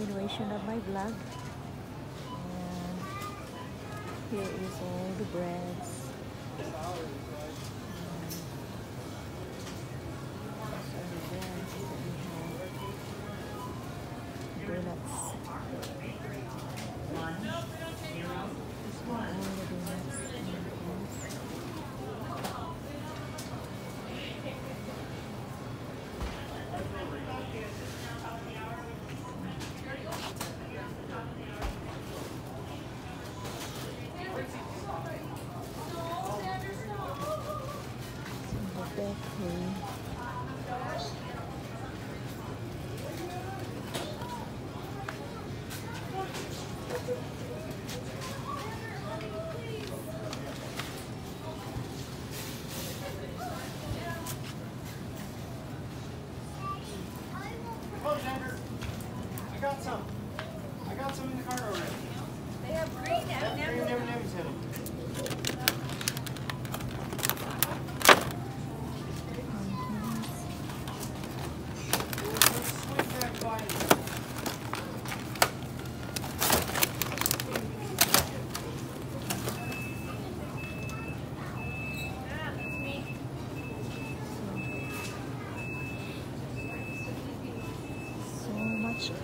continuation of my vlog. And here is all the breads. The I got some.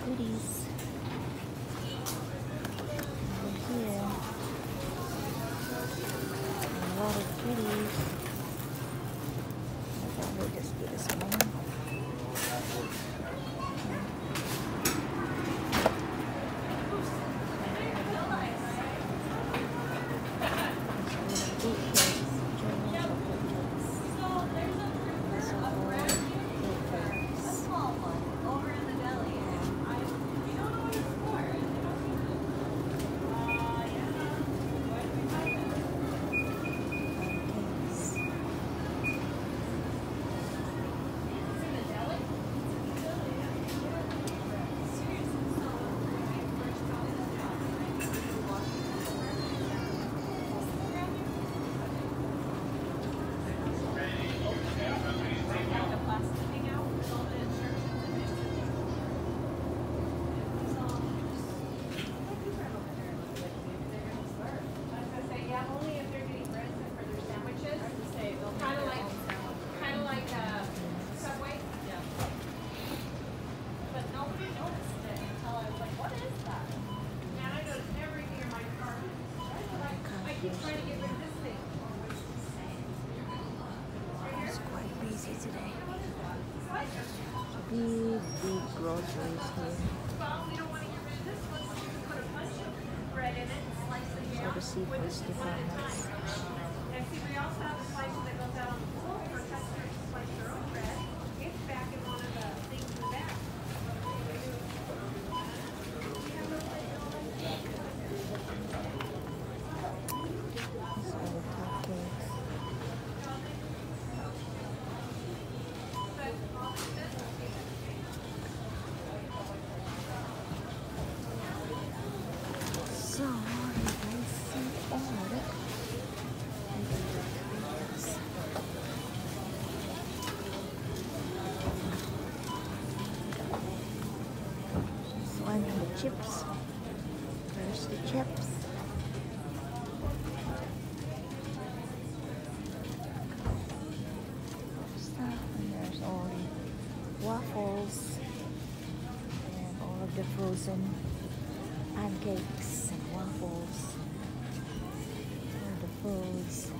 Goodies. Over here. A lot of goodies. I thought we'd just get this one. Small one over in the deli. And I, you don't know what it's for. It's in the deli? The plastic thing out with all the instructions and only if they're getting bread for their sandwiches. Kind of like, kind of like uh, Subway. Yeah. But nobody noticed it until I was like, what is that? Man, I noticed everything in my car. I keep trying to get rid of this thing. It's quite busy today. Big, big groceries here. Well, we don't want chips? There's the chips? Stuff. And there's all the waffles and all of the frozen pancakes and waffles. All the foods.